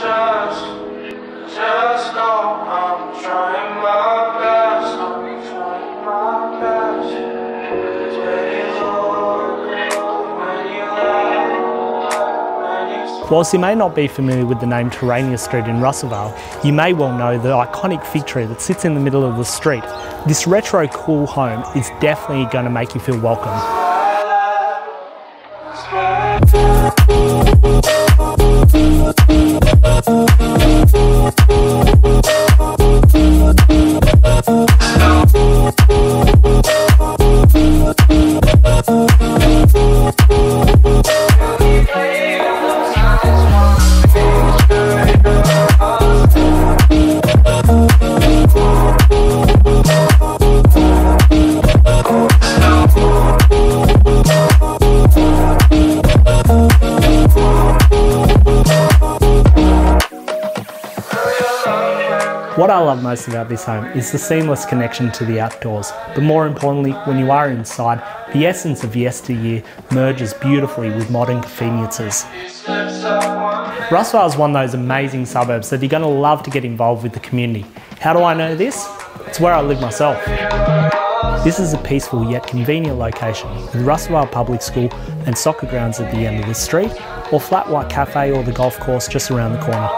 Just Whilst you may not be familiar with the name Terania Street in Russell Vale, you may well know the iconic fig tree that sits in the middle of the street. This retro cool home is definitely going to make you feel welcome. What I love most about this home is the seamless connection to the outdoors, but more importantly, when you are inside, the essence of yesteryear merges beautifully with modern conveniences. Russell Vale is one of those amazing suburbs that you're going to love to get involved with the community. How do I know this? It's where I live myself. This is a peaceful yet convenient location with Russell Vale Public School and soccer grounds at the end of the street, or Flat White Cafe or the golf course just around the corner.